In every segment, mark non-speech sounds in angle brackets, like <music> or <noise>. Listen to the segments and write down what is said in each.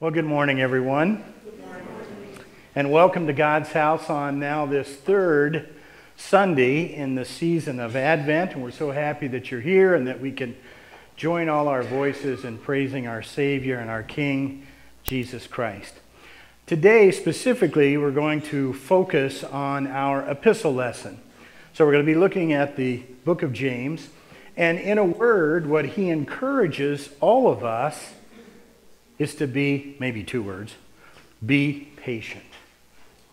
Well, good morning, everyone. And welcome to God's house on now this third Sunday in the season of Advent. And we're so happy that you're here and that we can join all our voices in praising our Savior and our King, Jesus Christ. Today, specifically, we're going to focus on our epistle lesson. So we're going to be looking at the book of James. And in a word, what he encourages all of us is to be, maybe two words, be patient.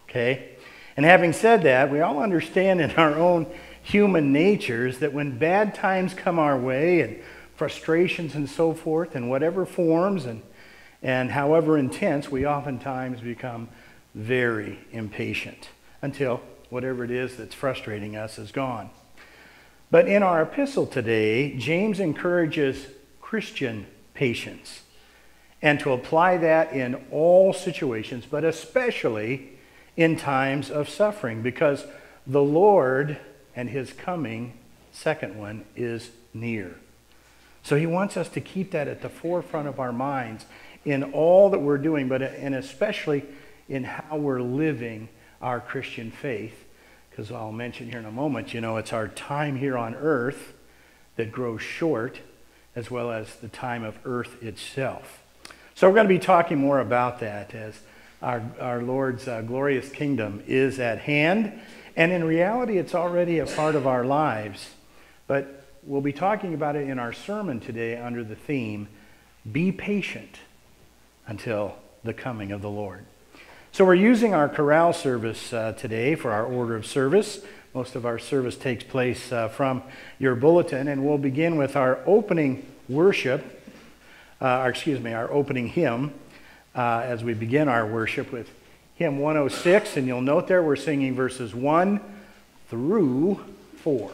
Okay? And having said that, we all understand in our own human natures that when bad times come our way and frustrations and so forth, in whatever forms and, and however intense, we oftentimes become very impatient until whatever it is that's frustrating us is gone. But in our epistle today, James encourages Christian patience and to apply that in all situations, but especially in times of suffering, because the Lord and his coming, second one, is near. So he wants us to keep that at the forefront of our minds in all that we're doing, but and especially in how we're living our Christian faith. Because I'll mention here in a moment, you know, it's our time here on earth that grows short, as well as the time of earth itself. So we're going to be talking more about that as our, our Lord's uh, glorious kingdom is at hand. And in reality, it's already a part of our lives. But we'll be talking about it in our sermon today under the theme Be Patient Until the Coming of the Lord. So we're using our chorale service uh, today for our order of service. Most of our service takes place uh, from your bulletin, and we'll begin with our opening worship uh, or excuse me, our opening hymn uh, as we begin our worship with hymn 106. And you'll note there we're singing verses 1 through 4.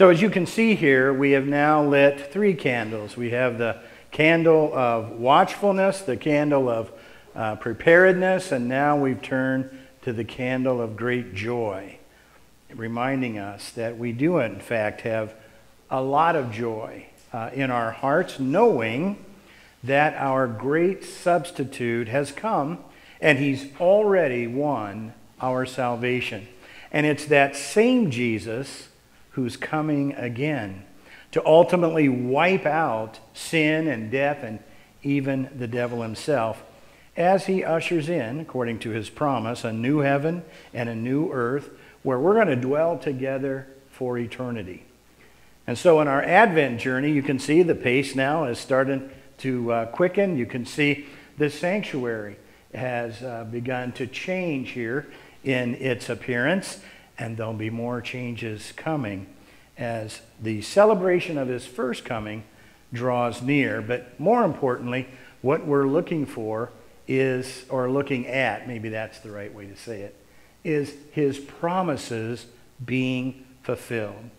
So as you can see here, we have now lit three candles. We have the candle of watchfulness, the candle of uh, preparedness, and now we've turned to the candle of great joy, reminding us that we do, in fact, have a lot of joy uh, in our hearts, knowing that our great substitute has come and he's already won our salvation. And it's that same Jesus who's coming again to ultimately wipe out sin and death and even the devil himself as he ushers in, according to his promise, a new heaven and a new earth where we're going to dwell together for eternity. And so in our Advent journey, you can see the pace now is starting to uh, quicken. You can see the sanctuary has uh, begun to change here in its appearance, and there'll be more changes coming as the celebration of his first coming draws near. But more importantly, what we're looking for is, or looking at, maybe that's the right way to say it, is his promises being fulfilled.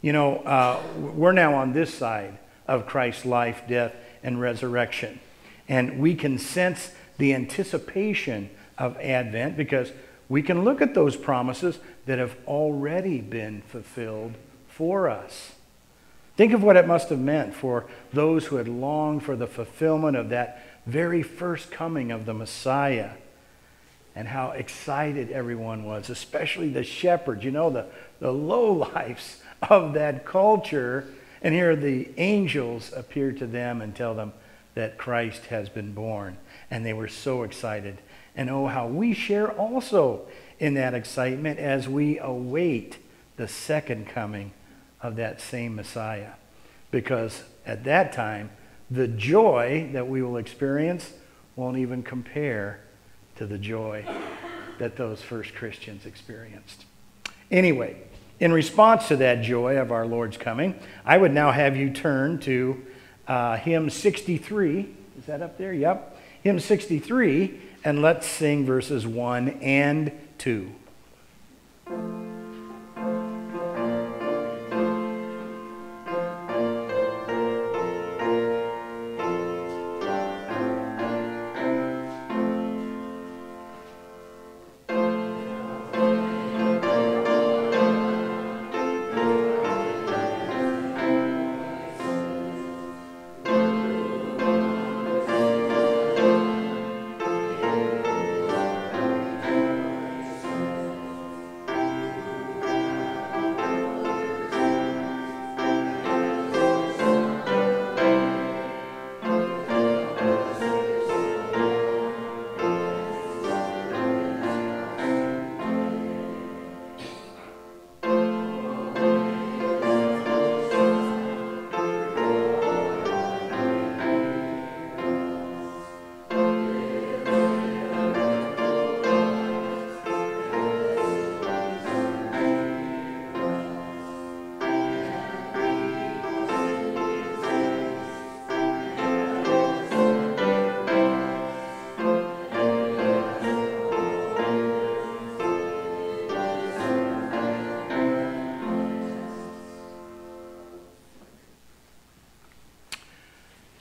You know, uh, we're now on this side of Christ's life, death, and resurrection. And we can sense the anticipation of Advent because we can look at those promises that have already been fulfilled for us. Think of what it must have meant for those who had longed for the fulfillment of that very first coming of the Messiah and how excited everyone was, especially the shepherds, you know, the, the low lives <laughs> of that culture. And here the angels appear to them and tell them that Christ has been born. And they were so excited. And oh, how we share also in that excitement as we await the second coming of that same Messiah. Because at that time, the joy that we will experience won't even compare to the joy that those first Christians experienced. Anyway, in response to that joy of our Lord's coming, I would now have you turn to uh, hymn 63. Is that up there? Yep. Hymn 63, and let's sing verses 1 and 2. 2.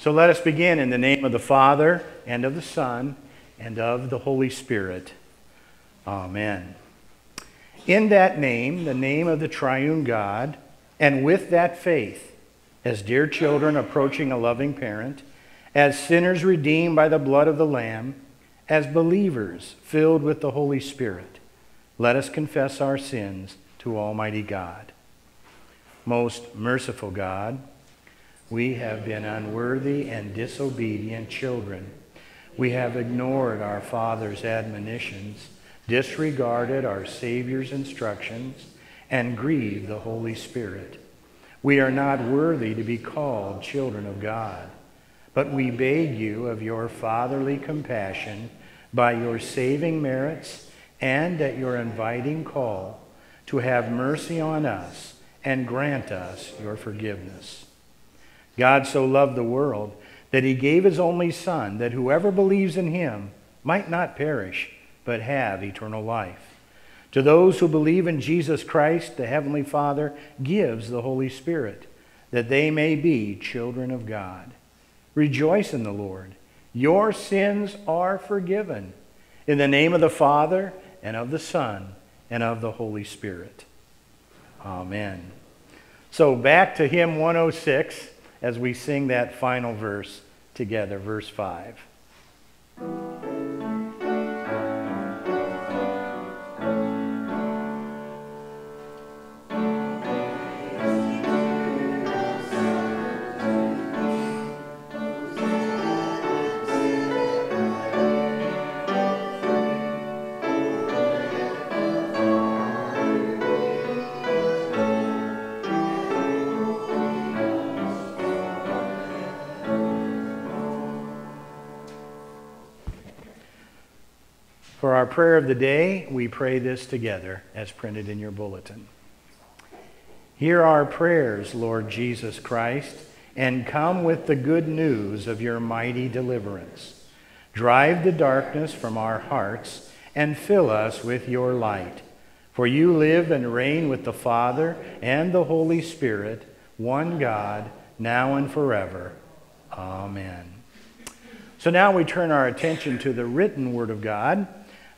So let us begin in the name of the Father, and of the Son, and of the Holy Spirit. Amen. In that name, the name of the triune God, and with that faith, as dear children approaching a loving parent, as sinners redeemed by the blood of the Lamb, as believers filled with the Holy Spirit, let us confess our sins to Almighty God. Most merciful God, we have been unworthy and disobedient children. We have ignored our Father's admonitions, disregarded our Savior's instructions, and grieved the Holy Spirit. We are not worthy to be called children of God, but we beg you of your fatherly compassion by your saving merits and at your inviting call to have mercy on us and grant us your forgiveness. God so loved the world that he gave his only Son, that whoever believes in him might not perish, but have eternal life. To those who believe in Jesus Christ, the Heavenly Father gives the Holy Spirit, that they may be children of God. Rejoice in the Lord. Your sins are forgiven. In the name of the Father, and of the Son, and of the Holy Spirit. Amen. So back to hymn 106 as we sing that final verse together, verse 5. Prayer of the day, we pray this together as printed in your bulletin. Hear our prayers, Lord Jesus Christ, and come with the good news of your mighty deliverance. Drive the darkness from our hearts and fill us with your light. For you live and reign with the Father and the Holy Spirit, one God, now and forever. Amen. So now we turn our attention to the written Word of God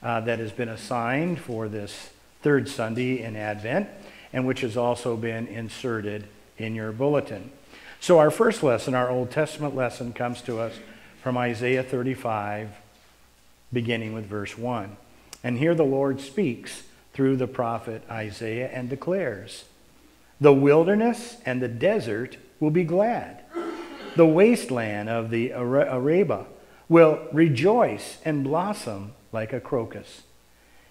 uh, that has been assigned for this third Sunday in Advent and which has also been inserted in your bulletin. So, our first lesson, our Old Testament lesson, comes to us from Isaiah 35, beginning with verse 1. And here the Lord speaks through the prophet Isaiah and declares, The wilderness and the desert will be glad. The wasteland of the Arabah will rejoice and blossom like a crocus.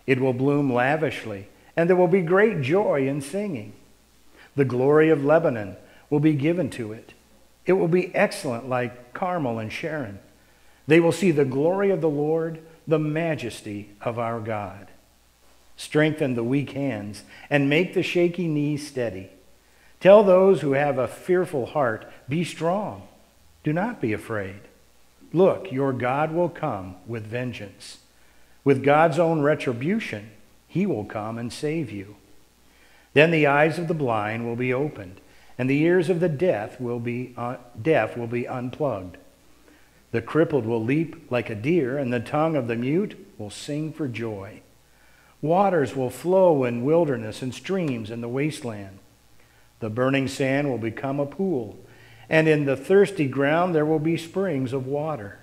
It will bloom lavishly, and there will be great joy in singing. The glory of Lebanon will be given to it. It will be excellent like Carmel and Sharon. They will see the glory of the Lord, the majesty of our God. Strengthen the weak hands and make the shaky knees steady. Tell those who have a fearful heart, be strong. Do not be afraid. Look, your God will come with vengeance. With God's own retribution, he will come and save you. Then the eyes of the blind will be opened, and the ears of the deaf will be, uh, deaf will be unplugged. The crippled will leap like a deer, and the tongue of the mute will sing for joy. Waters will flow in wilderness and streams in the wasteland. The burning sand will become a pool, and in the thirsty ground there will be springs of water.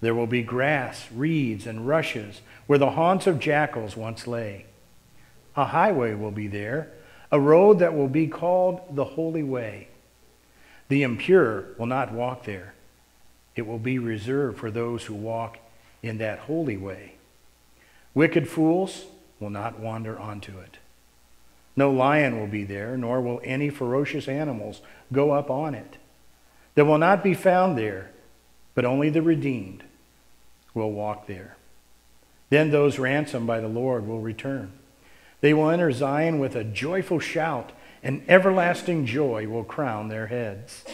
There will be grass, reeds, and rushes where the haunts of jackals once lay. A highway will be there, a road that will be called the Holy Way. The impure will not walk there. It will be reserved for those who walk in that holy way. Wicked fools will not wander onto it. No lion will be there, nor will any ferocious animals go up on it. There will not be found there, but only the redeemed will walk there. Then those ransomed by the Lord will return. They will enter Zion with a joyful shout, and everlasting joy will crown their heads.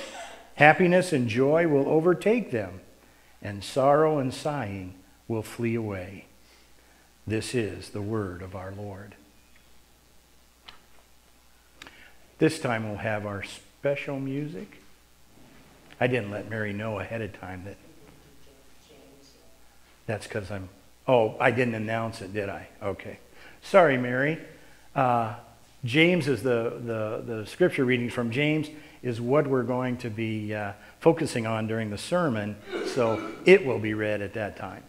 Happiness and joy will overtake them, and sorrow and sighing will flee away. This is the word of our Lord. This time we'll have our special music. I didn't let Mary know ahead of time that that's because I'm, oh, I didn't announce it, did I? Okay. Sorry, Mary. Uh, James is the, the, the scripture reading from James is what we're going to be uh, focusing on during the sermon, so it will be read at that time.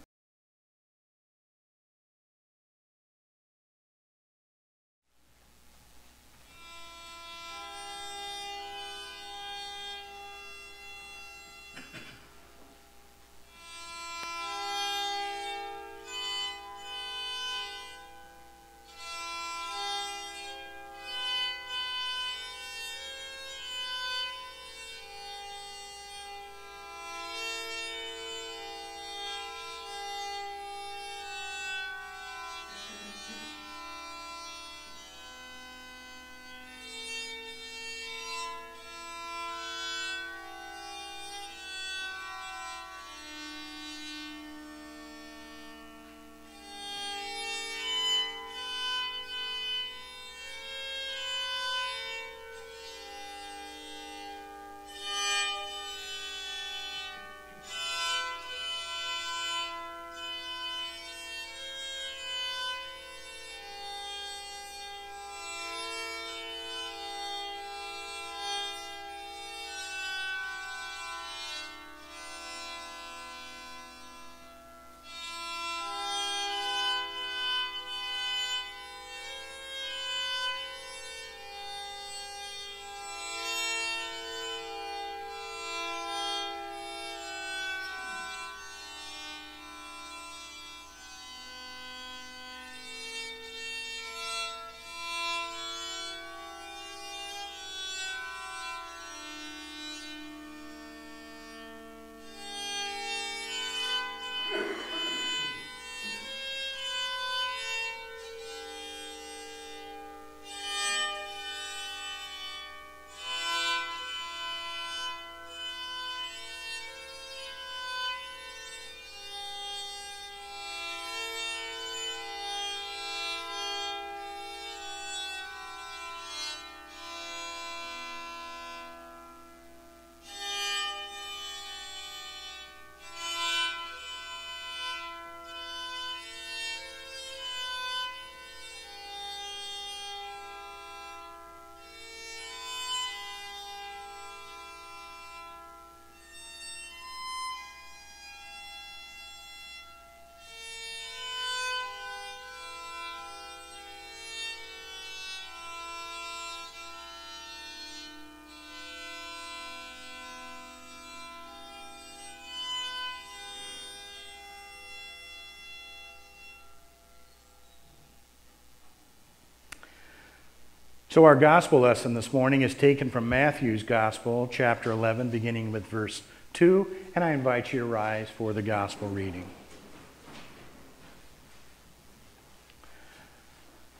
So, our gospel lesson this morning is taken from Matthew's Gospel, chapter 11, beginning with verse 2, and I invite you to rise for the gospel reading.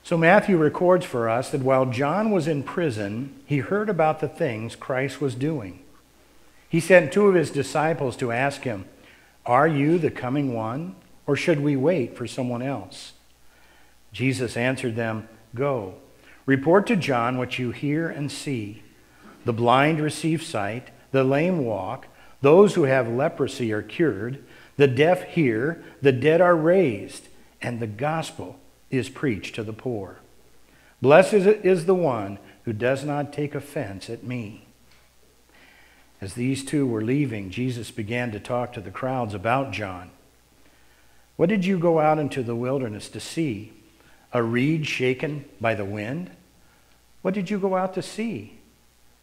So, Matthew records for us that while John was in prison, he heard about the things Christ was doing. He sent two of his disciples to ask him, Are you the coming one, or should we wait for someone else? Jesus answered them, Go, report to John what you hear and see. The blind receive sight, the lame walk, those who have leprosy are cured, the deaf hear, the dead are raised, and the gospel is preached to the poor. Blessed is the one who does not take offense at me. As these two were leaving, Jesus began to talk to the crowds about John. What did you go out into the wilderness to see? A reed shaken by the wind? What did you go out to see?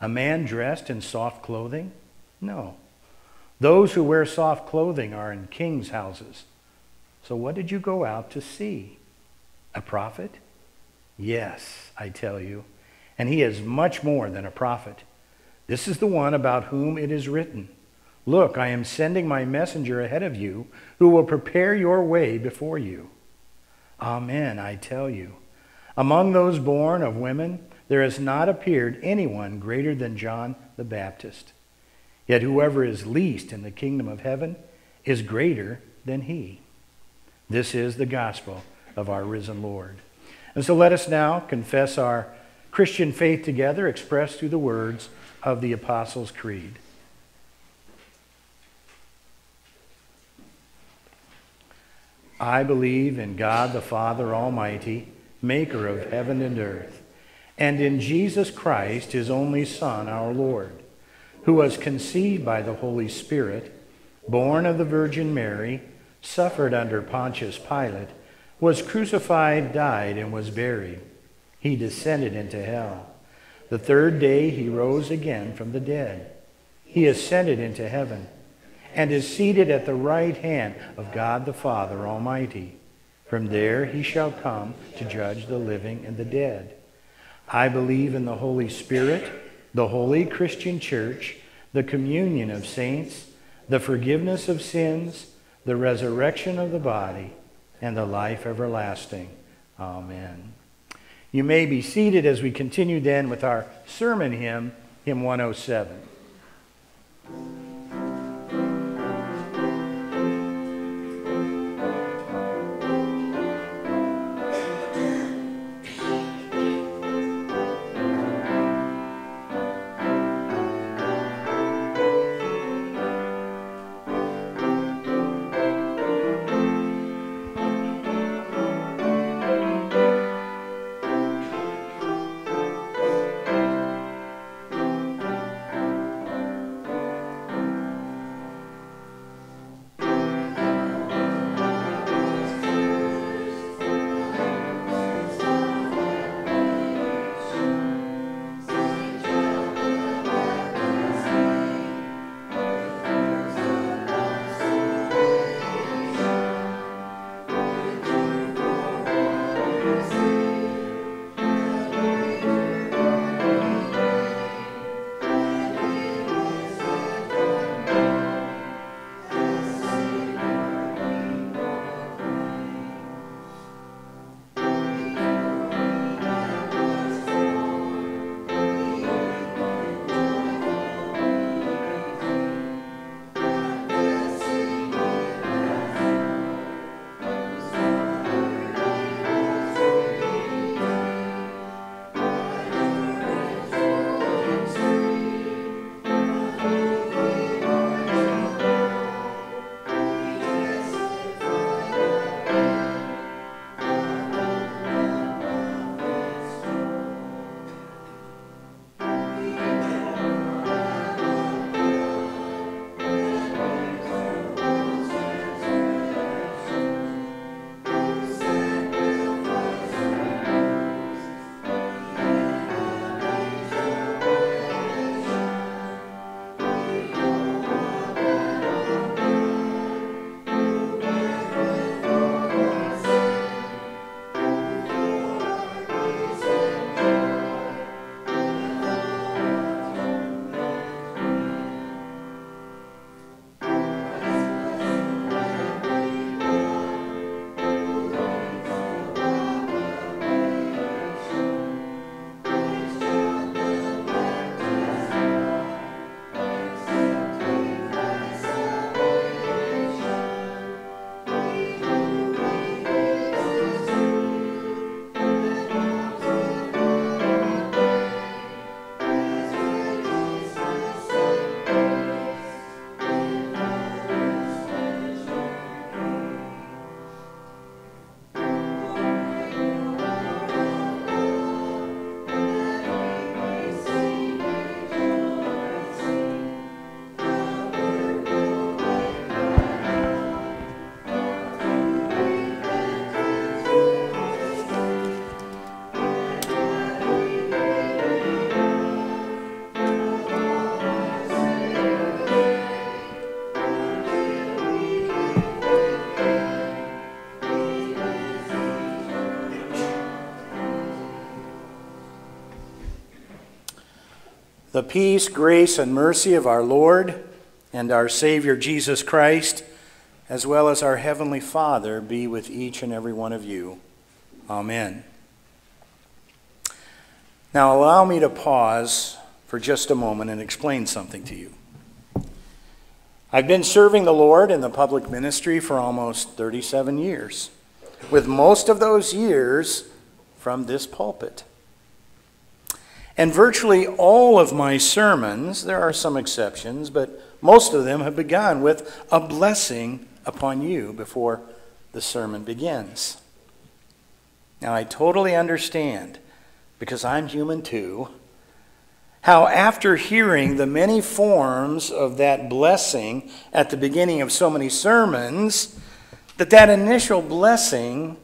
A man dressed in soft clothing? No. Those who wear soft clothing are in kings' houses. So what did you go out to see? A prophet? Yes, I tell you. And he is much more than a prophet. This is the one about whom it is written Look, I am sending my messenger ahead of you who will prepare your way before you. Amen, I tell you. Among those born of women, there has not appeared anyone greater than John the Baptist. Yet whoever is least in the kingdom of heaven is greater than he. This is the gospel of our risen Lord. And so let us now confess our Christian faith together, expressed through the words of the Apostles' Creed. I believe in God the Father Almighty, maker of heaven and earth, and in Jesus Christ, his only Son, our Lord, who was conceived by the Holy Spirit, born of the Virgin Mary, suffered under Pontius Pilate was crucified, died, and was buried. He descended into hell. The third day he rose again from the dead. He ascended into heaven and is seated at the right hand of God the Father Almighty. From there he shall come to judge the living and the dead. I believe in the Holy Spirit, the holy Christian church, the communion of saints, the forgiveness of sins, the resurrection of the body and the life everlasting. Amen. You may be seated as we continue then with our sermon hymn, hymn 107. The peace, grace, and mercy of our Lord and our Savior Jesus Christ, as well as our Heavenly Father, be with each and every one of you. Amen. Now, allow me to pause for just a moment and explain something to you. I've been serving the Lord in the public ministry for almost 37 years, with most of those years from this pulpit. And virtually all of my sermons, there are some exceptions, but most of them have begun with a blessing upon you before the sermon begins. Now, I totally understand, because I'm human too, how after hearing the many forms of that blessing at the beginning of so many sermons, that that initial blessing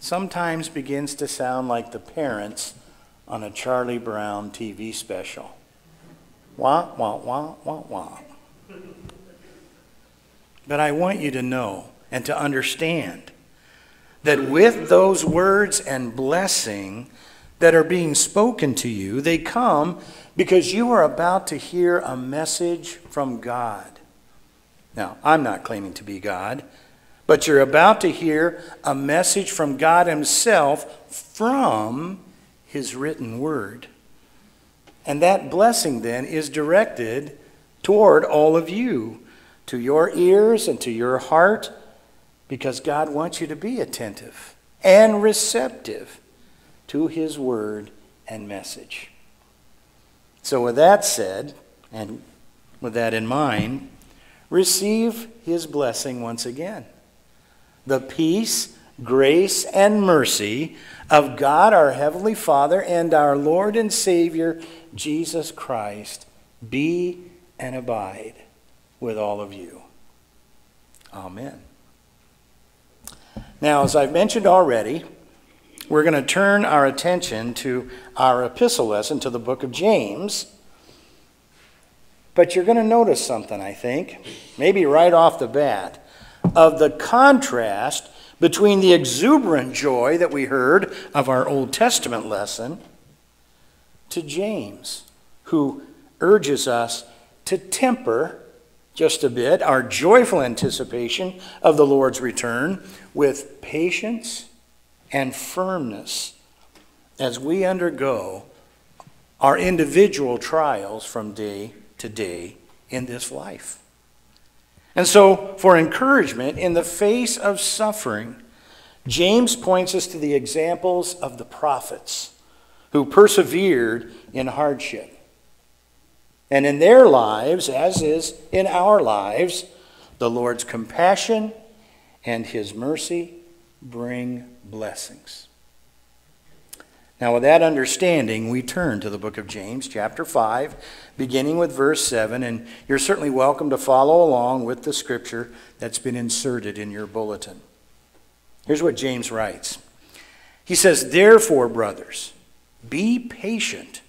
sometimes begins to sound like the parents on a Charlie Brown TV special. Wah, wah, wah, wah, wah. But I want you to know and to understand that with those words and blessing that are being spoken to you, they come because you are about to hear a message from God. Now, I'm not claiming to be God, but you're about to hear a message from God Himself from his written word. And that blessing then is directed toward all of you, to your ears and to your heart, because God wants you to be attentive and receptive to his word and message. So, with that said, and with that in mind, receive his blessing once again. The peace, grace, and mercy of God our Heavenly Father and our Lord and Savior, Jesus Christ, be and abide with all of you. Amen. Now, as I've mentioned already, we're going to turn our attention to our epistle lesson to the book of James. But you're going to notice something, I think, maybe right off the bat, of the contrast between the exuberant joy that we heard of our Old Testament lesson to James, who urges us to temper just a bit our joyful anticipation of the Lord's return with patience and firmness as we undergo our individual trials from day to day in this life. And so, for encouragement in the face of suffering, James points us to the examples of the prophets who persevered in hardship. And in their lives, as is in our lives, the Lord's compassion and his mercy bring blessings. Now, with that understanding, we turn to the book of James, chapter 5, beginning with verse 7, and you're certainly welcome to follow along with the scripture that's been inserted in your bulletin. Here's what James writes He says, Therefore, brothers, be patient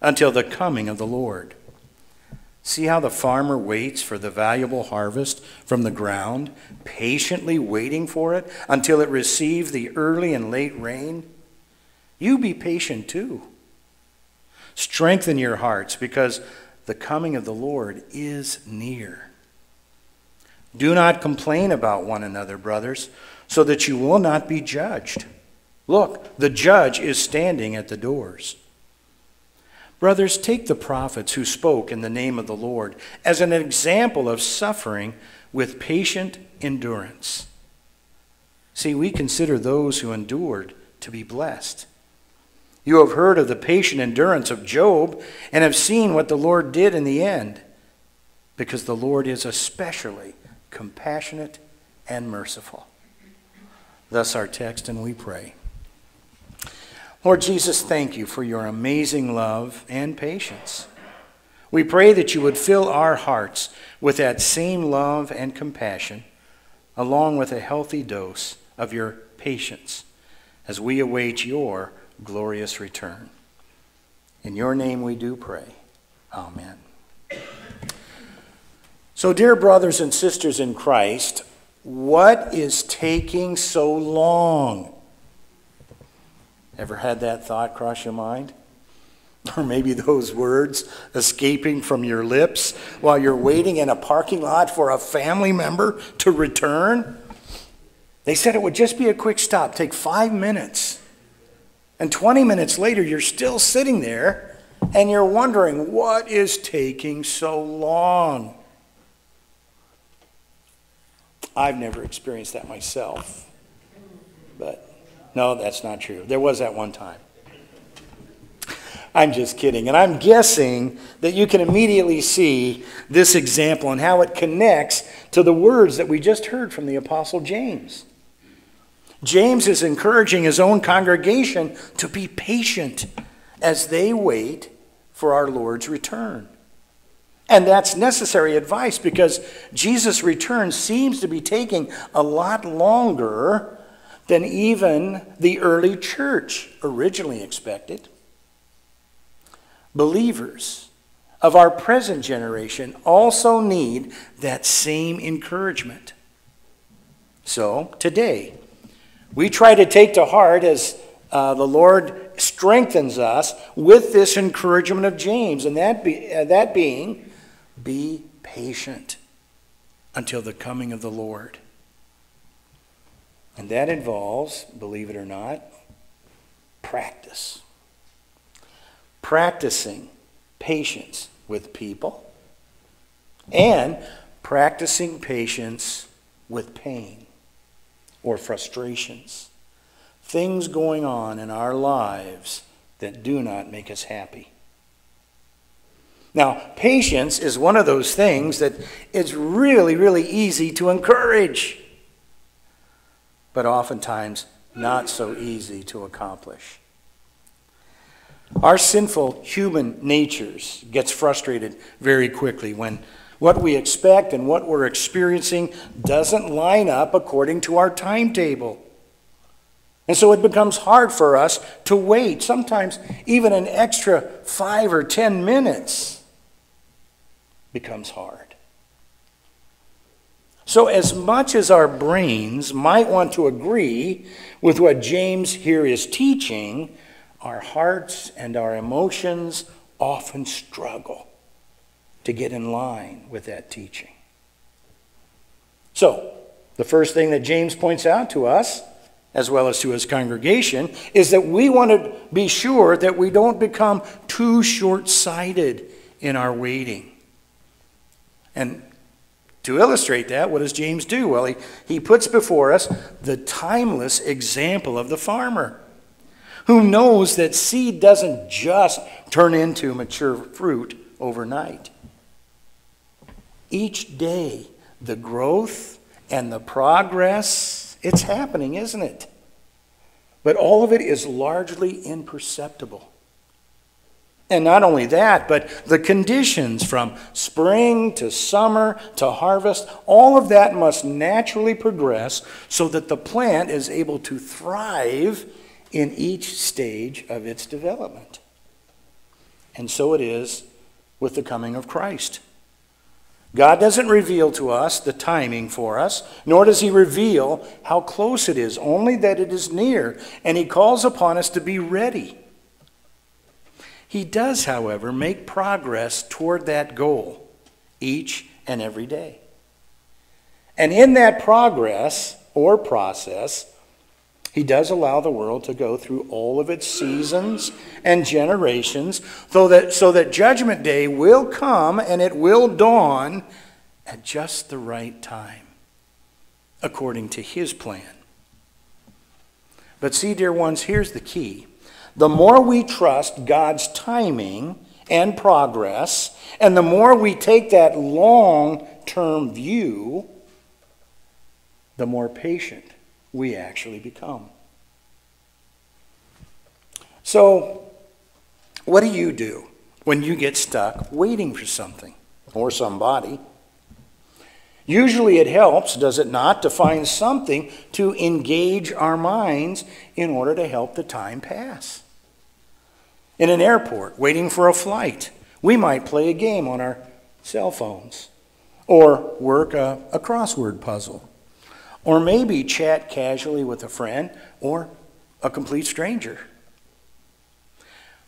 until the coming of the Lord. See how the farmer waits for the valuable harvest from the ground, patiently waiting for it until it receives the early and late rain? You be patient too. Strengthen your hearts because the coming of the Lord is near. Do not complain about one another, brothers, so that you will not be judged. Look, the judge is standing at the doors. Brothers, take the prophets who spoke in the name of the Lord as an example of suffering with patient endurance. See, we consider those who endured to be blessed. You have heard of the patient endurance of Job and have seen what the Lord did in the end, because the Lord is especially compassionate and merciful. Thus, our text, and we pray. Lord Jesus, thank you for your amazing love and patience. We pray that you would fill our hearts with that same love and compassion, along with a healthy dose of your patience as we await your glorious return. In your name we do pray. Amen. So, dear brothers and sisters in Christ, what is taking so long? Ever had that thought cross your mind? <laughs> Or maybe those words escaping from your lips while you're waiting in a parking lot for a family member to return. They said it would just be a quick stop, take five minutes. And 20 minutes later, you're still sitting there and you're wondering, what is taking so long? I've never experienced that myself. But no, that's not true. There was that one time. I'm just kidding. And I'm guessing that you can immediately see this example and how it connects to the words that we just heard from the Apostle James. James is encouraging his own congregation to be patient as they wait for our Lord's return. And that's necessary advice because Jesus' return seems to be taking a lot longer than even the early church originally expected. Believers of our present generation also need that same encouragement. So, today, we try to take to heart as uh, the Lord strengthens us with this encouragement of James, and that, be, uh, that being, be patient until the coming of the Lord. And that involves, believe it or not, practice. Practicing patience with people and practicing patience with pain or frustrations, things going on in our lives that do not make us happy. Now, patience is one of those things that is really, really easy to encourage, but oftentimes not so easy to accomplish. Our sinful human natures gets frustrated very quickly when what we expect and what we're experiencing doesn't line up according to our timetable. And so it becomes hard for us to wait, sometimes even an extra five or ten minutes becomes hard. So, as much as our brains might want to agree with what James here is teaching, our hearts and our emotions often struggle to get in line with that teaching. So, the first thing that James points out to us, as well as to his congregation, is that we want to be sure that we don't become too short sighted in our waiting. And to illustrate that, what does James do? Well, he, he puts before us the timeless example of the farmer who knows that seed doesn't just turn into mature fruit overnight. Each day, the growth and the progress, it's happening, isn't it? But all of it is largely imperceptible. And not only that, but the conditions from spring to summer to harvest, all of that must naturally progress so that the plant is able to thrive in each stage of its development. And so it is with the coming of Christ. God doesn't reveal to us the timing for us, nor does He reveal how close it is, only that it is near, and He calls upon us to be ready. He does, however, make progress toward that goal each and every day. And in that progress or process, he does allow the world to go through all of its seasons and generations so that, so that judgment day will come and it will dawn at just the right time, according to his plan. But see, dear ones, here's the key. The more we trust God's timing and progress, and the more we take that long term view, the more patient we actually become. So, what do you do when you get stuck waiting for something or somebody? Usually it helps, does it not, to find something to engage our minds in order to help the time pass. In an airport, waiting for a flight, we might play a game on our cell phones or work a, a crossword puzzle or maybe chat casually with a friend or a complete stranger.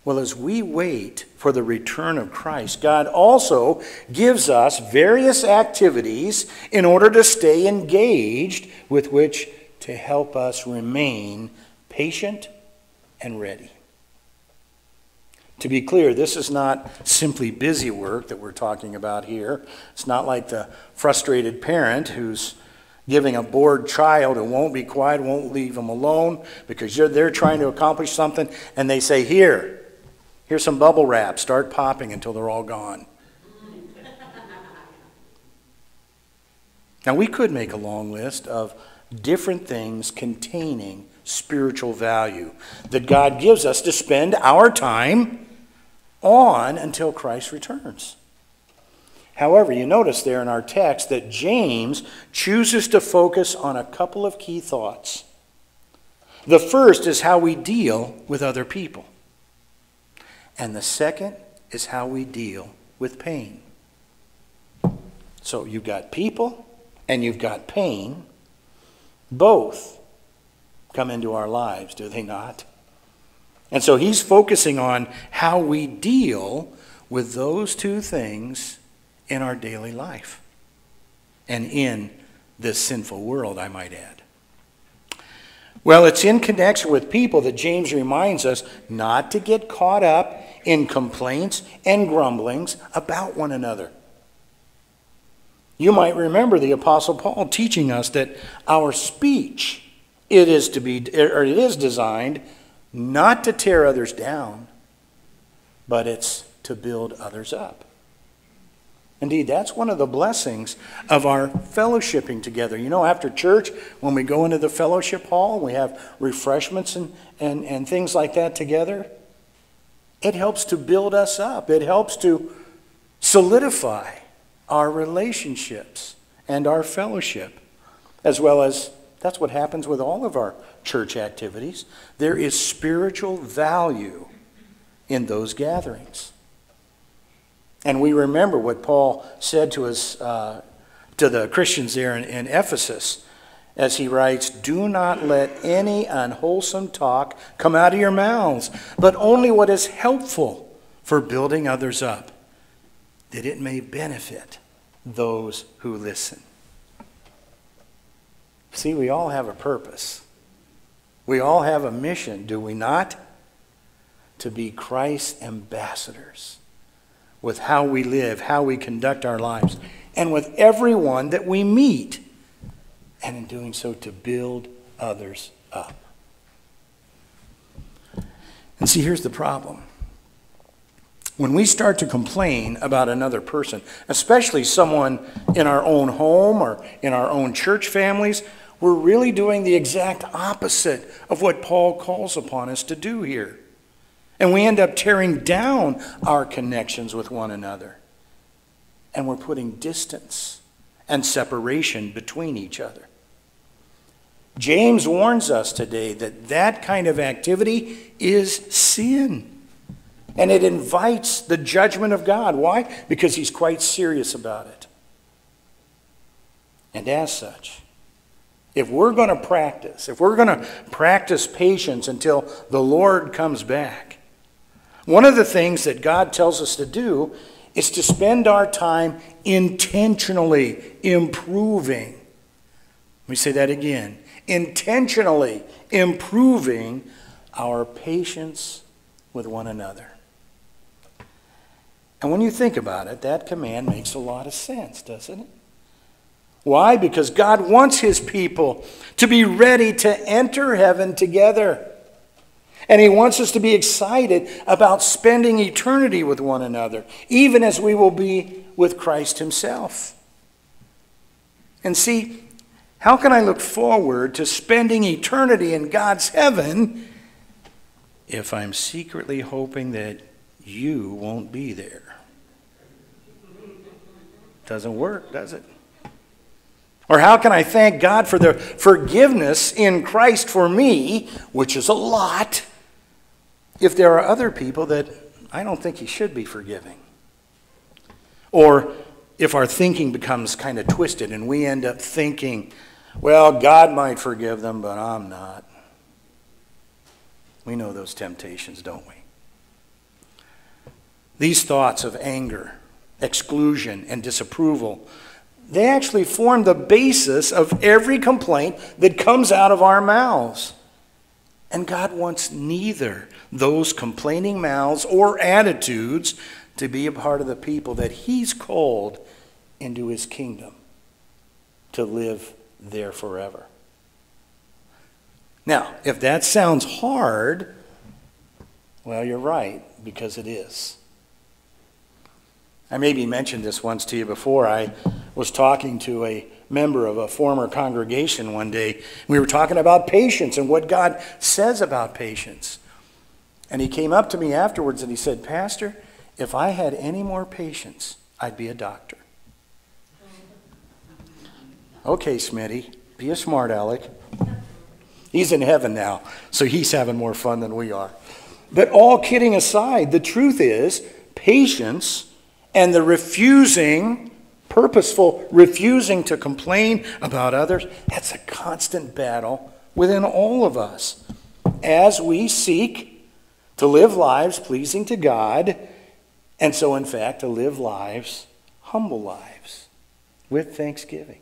Well, as we wait for the return of Christ, God also gives us various activities in order to stay engaged with which to help us remain patient and ready. To be clear, this is not simply busy work that we're talking about here. It's not like the frustrated parent who's giving a bored child who won't be quiet, won't leave them alone because they're trying to accomplish something, and they say, Here, Here's some bubble wrap. Start popping until they're all gone. now, we could make a long list of different things containing spiritual value that God gives us to spend our time on until Christ returns. However, you notice there in our text that James chooses to focus on a couple of key thoughts. The first is how we deal with other people. And the second is how we deal with pain. So you've got people and you've got pain. Both come into our lives, do they not? And so he's focusing on how we deal with those two things in our daily life and in this sinful world, I might add. Well, it's in connection with people that James reminds us not to get caught up in complaints and grumblings about one another. You might remember the apostle Paul teaching us that our speech it is to be or it is designed not to tear others down, but it's to build others up. Indeed, that's one of the blessings of our fellowshipping together. You know, after church, when we go into the fellowship hall, we have refreshments and, and, and things like that together. It helps to build us up, it helps to solidify our relationships and our fellowship, as well as that's what happens with all of our church activities. There is spiritual value in those gatherings. And we remember what Paul said to us, uh, to the Christians there in, in Ephesus, as he writes, Do not let any unwholesome talk come out of your mouths, but only what is helpful for building others up, that it may benefit those who listen. See, we all have a purpose. We all have a mission, do we not? To be Christ's ambassadors with how we live, how we conduct our lives, and with everyone that we meet. And in doing so, to build others up. And see, here's the problem. When we start to complain about another person, especially someone in our own home or in our own church families, we're really doing the exact opposite of what Paul calls upon us to do here. And we end up tearing down our connections with one another. And we're putting distance and separation between each other. James warns us today that that kind of activity is sin. And it invites the judgment of God. Why? Because he's quite serious about it. And as such, if we're going to practice, if we're going to practice patience until the Lord comes back, one of the things that God tells us to do is to spend our time intentionally improving. Let me say that again intentionally improving our patience with one another. And when you think about it, that command makes a lot of sense, doesn't it? Why? Because God wants his people to be ready to enter heaven together. And he wants us to be excited about spending eternity with one another, even as we will be with Christ himself. And see, how can I look forward to spending eternity in God's heaven if I'm secretly hoping that you won't be there? Doesn't work, does it? Or how can I thank God for the forgiveness in Christ for me, which is a lot, if there are other people that I don't think he should be forgiving. Or if our thinking becomes kind of twisted and we end up thinking, well, God might forgive them, but I'm not. We know those temptations, don't we? These thoughts of anger, exclusion, and disapproval, they actually form the basis of every complaint that comes out of our mouths. And God wants neither those complaining mouths or attitudes to be a part of the people that He's called into His kingdom to live there forever. Now, if that sounds hard, well, you're right, because it is. I maybe mentioned this once to you before. I was talking to a member of a former congregation one day. We were talking about patience and what God says about patience. And he came up to me afterwards and he said, Pastor, if I had any more patience, I'd be a doctor. Okay, Smitty, be a smart aleck. He's in heaven now, so he's having more fun than we are. But all kidding aside, the truth is, patience and the refusing, purposeful refusing to complain about others, that's a constant battle within all of us as we seek to live lives pleasing to God, and so, in fact, to live lives, humble lives, with thanksgiving.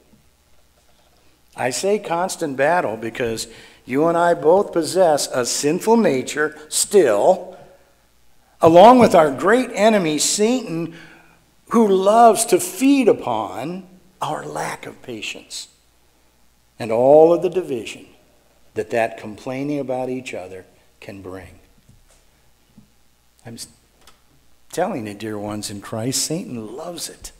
I say constant battle because you and I both possess a sinful nature still, along with our great enemy, Satan, who loves to feed upon our lack of patience and all of the division that that complaining about each other can bring. I'm telling you, dear ones in Christ, Satan loves it.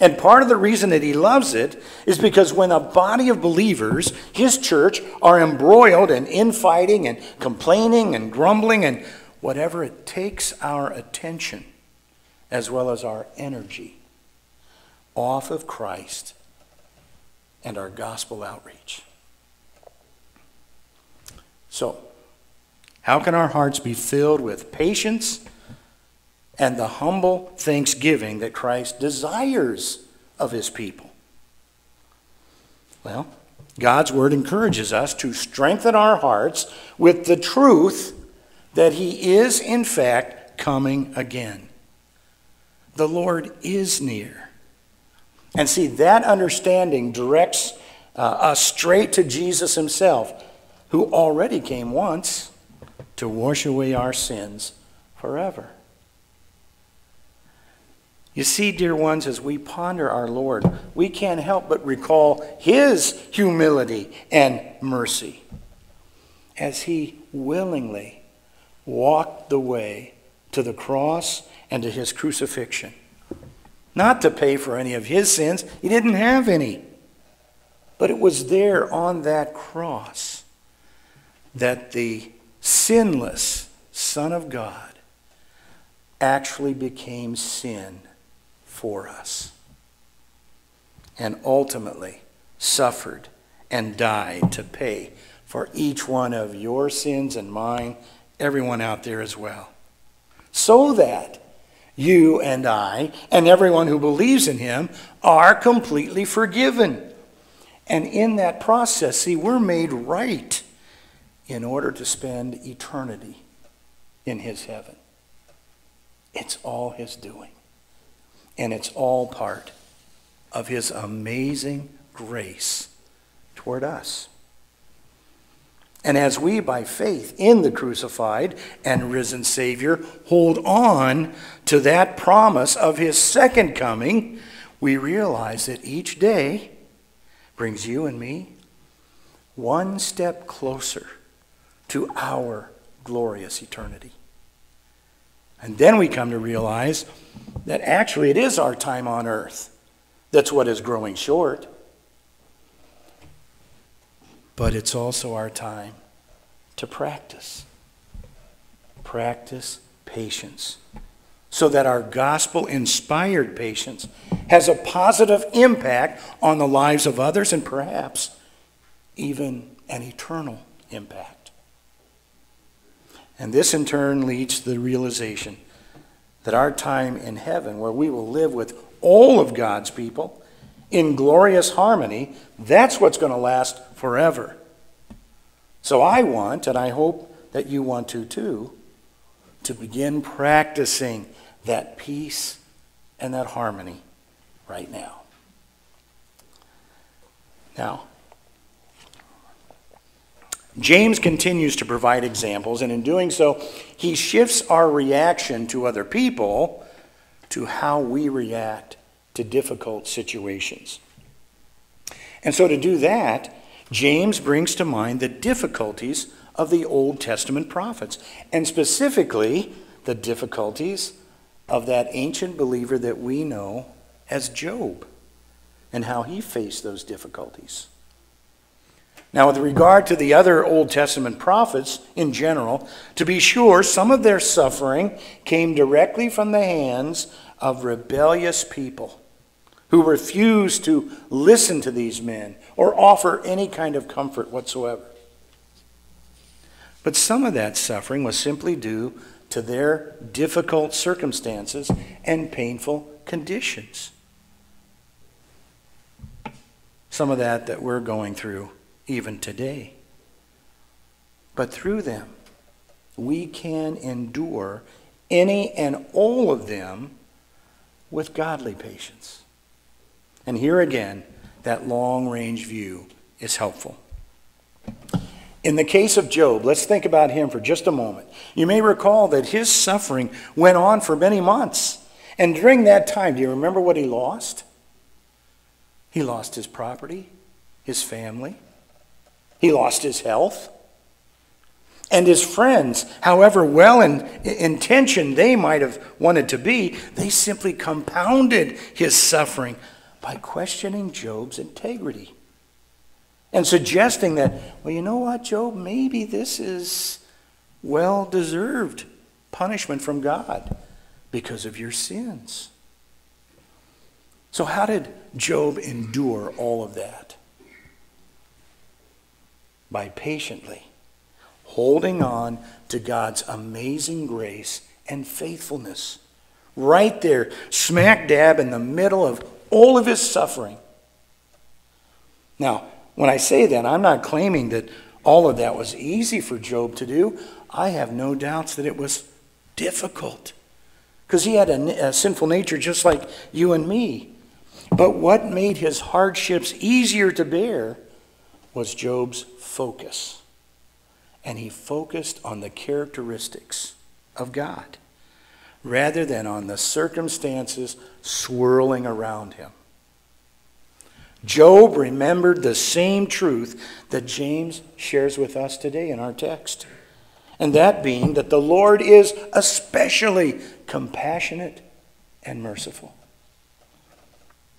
And part of the reason that he loves it is because when a body of believers, his church, are embroiled in infighting and complaining and grumbling and whatever it takes our attention as well as our energy off of Christ and our gospel outreach. So, how can our hearts be filled with patience? and the humble thanksgiving that Christ desires of his people? Well, God's word encourages us to strengthen our hearts with the truth that he is, in fact, coming again. The Lord is near. And see, that understanding directs uh, us straight to Jesus himself, who already came once to wash away our sins forever. You see, dear ones, as we ponder our Lord, we can't help but recall his humility and mercy as he willingly walked the way to the cross and to his crucifixion. Not to pay for any of his sins, he didn't have any. But it was there on that cross that the sinless Son of God actually became sin for us and ultimately suffered and died to pay for each one of your sins and mine, everyone out there as well. So that you and I and everyone who believes in him are completely forgiven. And in that process, see, we're made right in order to spend eternity in his heaven. It's all his doing. And it's all part of his amazing grace toward us. And as we, by faith in the crucified and risen Savior, hold on to that promise of his second coming, we realize that each day brings you and me one step closer to our glorious eternity. And then we come to realize that actually it is our time on earth that's what is growing short. But it's also our time to practice. Practice patience. So that our gospel inspired patience has a positive impact on the lives of others and perhaps even an eternal impact. And this in turn leads to the realization that our time in heaven, where we will live with all of God's people in glorious harmony, that's what's going to last forever. So I want, and I hope that you want to too, to begin practicing that peace and that harmony right now. Now, James continues to provide examples, and in doing so, he shifts our reaction to other people to how we react to difficult situations. And so, to do that, James brings to mind the difficulties of the Old Testament prophets, and specifically the difficulties of that ancient believer that we know as Job and how he faced those difficulties. Now, with regard to the other Old Testament prophets in general, to be sure, some of their suffering came directly from the hands of rebellious people who refused to listen to these men or offer any kind of comfort whatsoever. But some of that suffering was simply due to their difficult circumstances and painful conditions. Some of that that we're going through even today. But through them, we can endure any and all of them with godly patience. And here again, that long range view is helpful. In the case of Job, let's think about him for just a moment. You may recall that his suffering went on for many months. And during that time, do you remember what he lost? He lost his property, his family, he lost his health. And his friends, however well in, intentioned they might have wanted to be, they simply compounded his suffering by questioning Job's integrity and suggesting that, well, you know what, Job, maybe this is well deserved punishment from God because of your sins. So, how did Job endure all of that? By patiently holding on to God's amazing grace and faithfulness. Right there, smack dab in the middle of all of his suffering. Now, when I say that, I'm not claiming that all of that was easy for Job to do. I have no doubts that it was difficult because he had a, a, sinful nature just like you and me. But what made his hardships easier to bear was Job's focus. And he focused on the characteristics of God rather than on the circumstances swirling around him. Job remembered the same truth that James shares with us today in our text. And that being that the Lord is especially compassionate and merciful.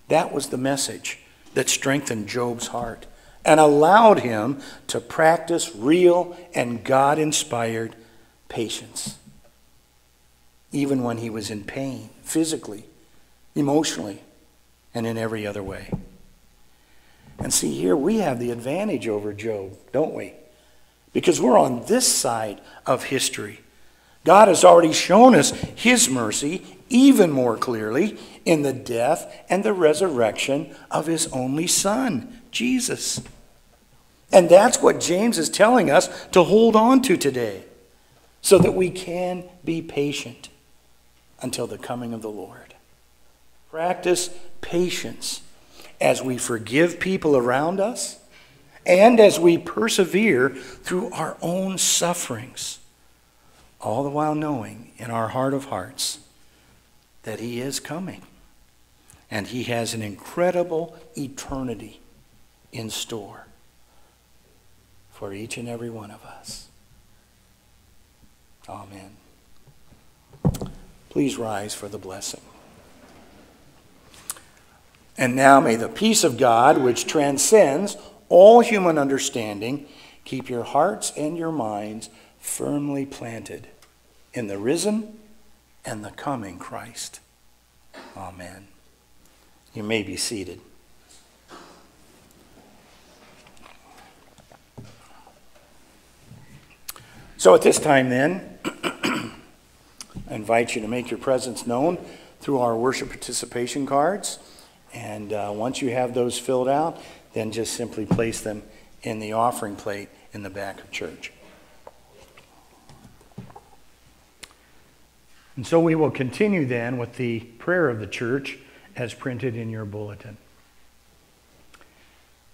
That was the message that strengthened Job's heart and allowed him to practice real and God inspired patience, even when he was in pain, physically, emotionally, and in every other way. And see, here we have the advantage over Job, don't we? Because we're on this side of history. God has already shown us his mercy even more clearly in the death and the resurrection of his only Son. Jesus. And that's what James is telling us to hold on to today so that we can be patient until the coming of the Lord. Practice patience as we forgive people around us and as we persevere through our own sufferings, all the while knowing in our heart of hearts that He is coming and He has an incredible eternity in store for each and every one of us. Amen. Please rise for the blessing. And now may the peace of God, which transcends all human understanding, keep your hearts and your minds firmly planted in the risen and the coming Christ. Amen. You may be seated. So at this time, then, <clears throat> I invite you to make your presence known through our worship participation cards. And uh, once you have those filled out, then just simply place them in the offering plate in the back of church. And so we will continue then with the prayer of the church as printed in your bulletin.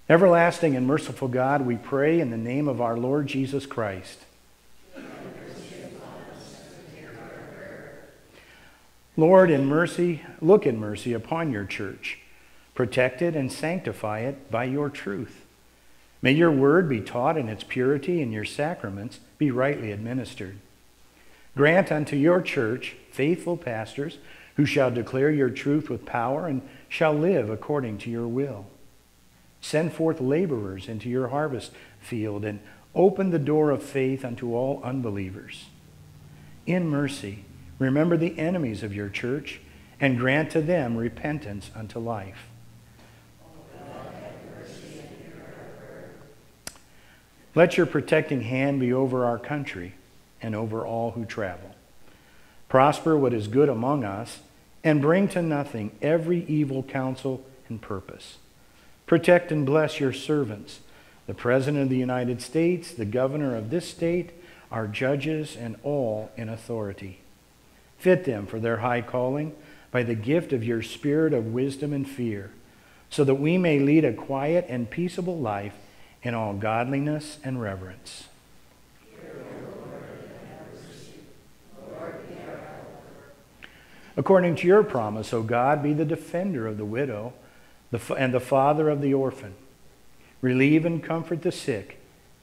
Everlasting and merciful God, we pray in the name of our Lord Jesus Christ. Lord, in mercy, look in mercy upon your church. Protect it and sanctify it by your truth. May your word be taught in its purity and your sacraments be rightly administered. Grant unto your church faithful pastors who shall declare your truth with power and shall live according to your will. Send forth laborers into your harvest field and open the door of faith unto all unbelievers. In mercy, remember the enemies of your church and grant to them repentance unto life. Let your protecting hand be over our country and over all who travel. Prosper what is good among us, and bring to nothing every evil counsel and purpose. Protect and bless your servants, the President of the United States, the Governor of this state, our judges, and all in authority. Fit them for their high calling by the gift of your spirit of wisdom and fear, so that we may lead a quiet and peaceable life in all godliness and reverence. According to your promise, O God, be the defender of the widow and the father of the orphan. Relieve and comfort the sick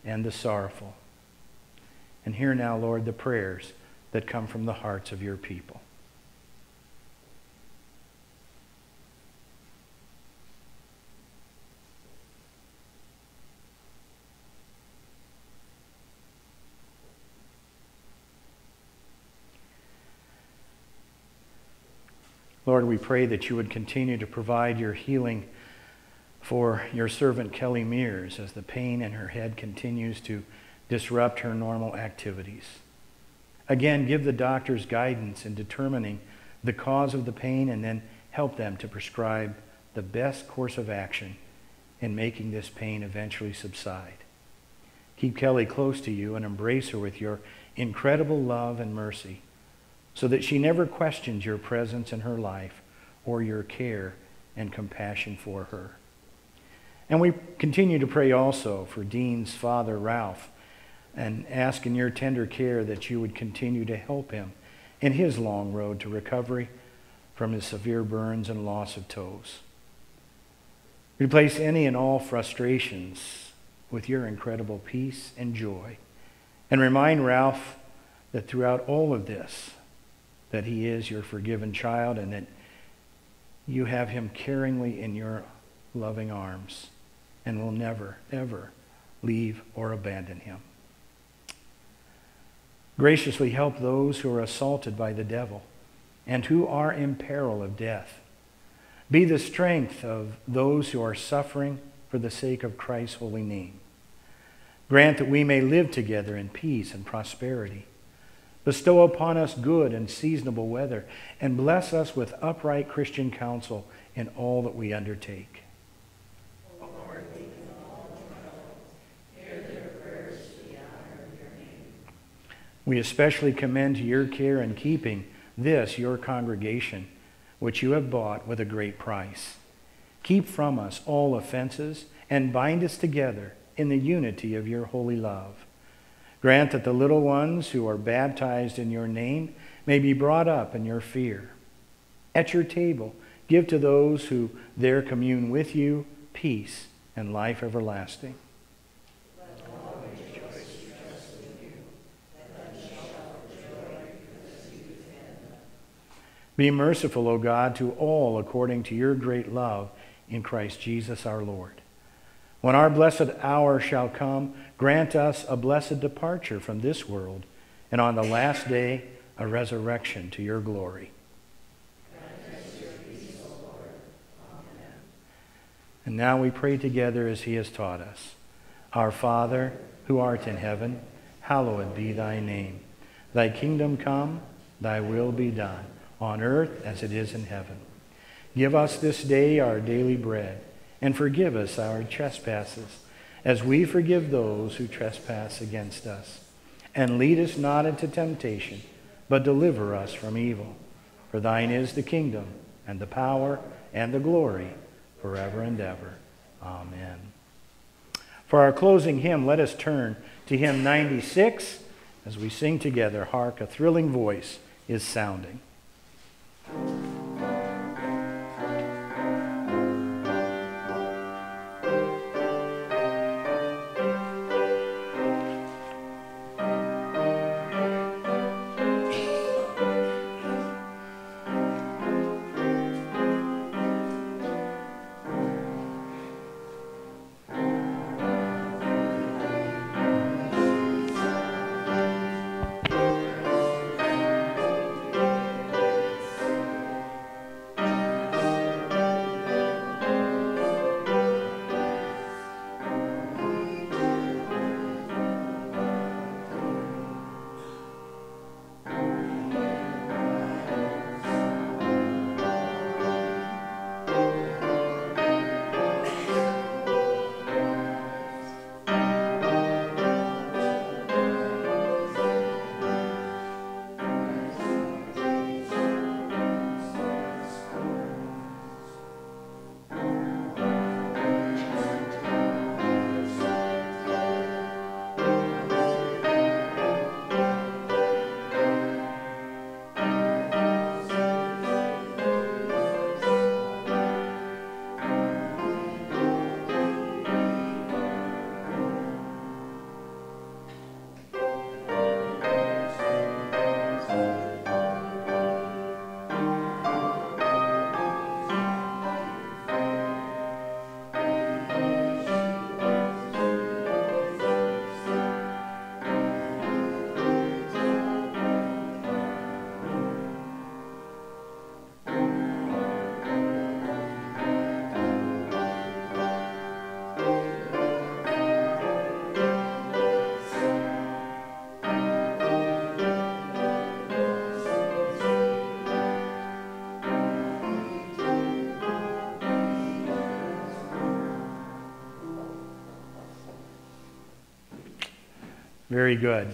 and the sorrowful. And hear now, Lord, the prayers that come from the hearts of your people. Lord, we pray that you would continue to provide your healing for your servant Kelly Mears as the pain in her head continues to disrupt her normal activities. Again, give the doctors guidance in determining the cause of the pain and then help them to prescribe the best course of action in making this pain eventually subside. Keep Kelly close to you and embrace her with your incredible love and mercy so that she never questions your presence in her life or your care and compassion for her. And we continue to pray also for Dean's father, Ralph, and ask in your tender care that you would continue to help him in his long road to recovery from his severe burns and loss of toes. Replace any and all frustrations with your incredible peace and joy. And remind Ralph that throughout all of this, that he is your forgiven child and that you have him caringly in your loving arms and will never, ever leave or abandon him. Graciously help those who are assaulted by the devil and who are in peril of death. Be the strength of those who are suffering for the sake of Christ's holy name. Grant that we may live together in peace and prosperity Bestow upon us good and seasonable weather, and bless us with upright Christian counsel in all that we undertake. We especially commend to your care and keeping this, your congregation, which you have bought with a great price. Keep from us all offenses and bind us together in the unity of your holy love. Grant that the little ones who are baptized in your name may be brought up in your fear. At your table, give to those who there commune with you peace and life everlasting. Be merciful, O God, to all according to your great love in Christ Jesus our Lord. When our blessed hour shall come, grant us a blessed departure from this world, and on the last day, a resurrection to your glory. And now we pray together as he has taught us. Our Father, who art in heaven, hallowed be thy name. Thy kingdom come, thy will be done, on earth as it is in heaven. Give us this day our daily bread and forgive us our trespasses, as we forgive those who trespass against us. And lead us not into temptation, but deliver us from evil. For thine is the kingdom, and the power, and the glory, forever and ever. Amen. For our closing hymn, let us turn to hymn 96 as we sing together, Hark, a thrilling voice is sounding. Very good.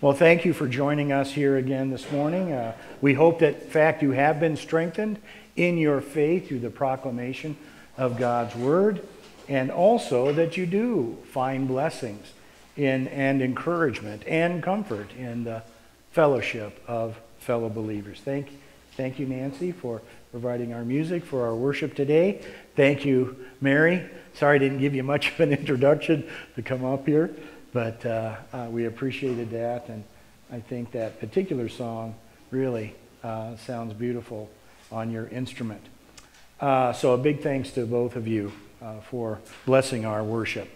Well, thank you for joining us here again this morning. Uh, we hope that, in fact, you have been strengthened in your faith through the proclamation of God's Word, and also that you do find blessings in, and encouragement and comfort in the fellowship of fellow believers. Thank, thank you, Nancy, for providing our music for our worship today. Thank you, Mary. Sorry I didn't give you much of an introduction to come up here. But uh, uh, we appreciated that, and I think that particular song really uh, sounds beautiful on your instrument. Uh, so a big thanks to both of you uh, for blessing our worship.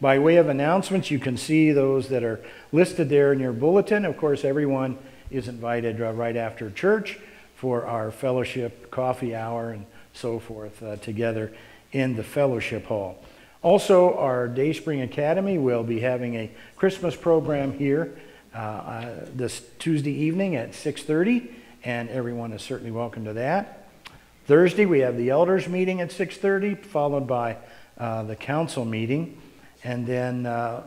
By way of announcements, you can see those that are listed there in your bulletin. Of course, everyone is invited uh, right after church for our fellowship coffee hour and so forth together in the fellowship hall. Also, our Dayspring Academy will be having a Christmas program here uh, uh, this Tuesday evening at 6:30, and everyone is certainly welcome to that. Thursday, we have the elders meeting at 6:30, followed by uh, the council meeting, and then uh,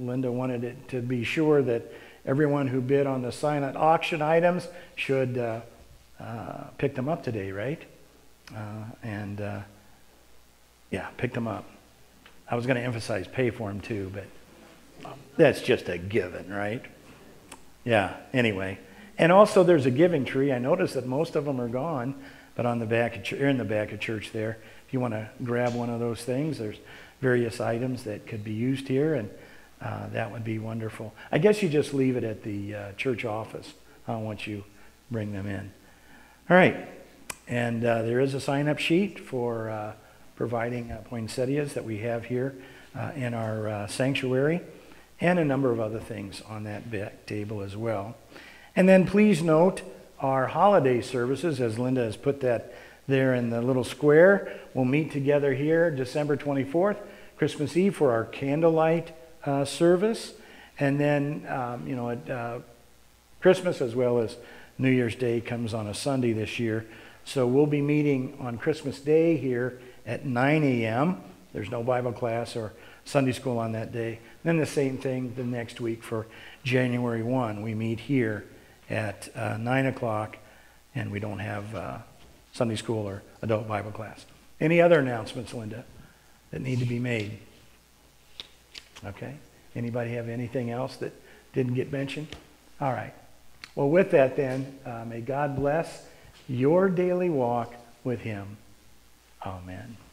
Linda wanted it to be sure that everyone who bid on the silent auction items should uh, uh, pick them up today, right? and yeah, pick them up. I was going to emphasize pay for them too, but that's just a given, right? Yeah, anyway. And also there's a giving tree. I noticed that most of them are gone, but on the back of in the back of church there, if you want to grab one of those things, there's various items that could be used here, and uh, that would be wonderful. I guess you just leave it at the uh, church office uh, once you bring them in. All right. And uh, there is a sign up sheet for uh, providing uh, poinsettias that we have here uh, in our uh, sanctuary, and a number of other things on that back table as well. And then please note our holiday services, as Linda has put that there in the little square. We'll meet together here December 24th, Christmas Eve, for our candlelight uh, service. And then, um, you know, at uh, Christmas as well as New Year's Day comes on a Sunday this year. So we'll be meeting on Christmas Day here at 9 a.m. There's no Bible class or Sunday school on that day. Then the same thing the next week for January 1. We meet here at uh, 9 o'clock, and we don't have uh, Sunday school or adult Bible class. Any other announcements, Linda, that need to be made? Okay. Anybody have anything else that didn't get mentioned? All right. Well, with that, then, uh, may God bless your daily walk with Him. Oh, Amen.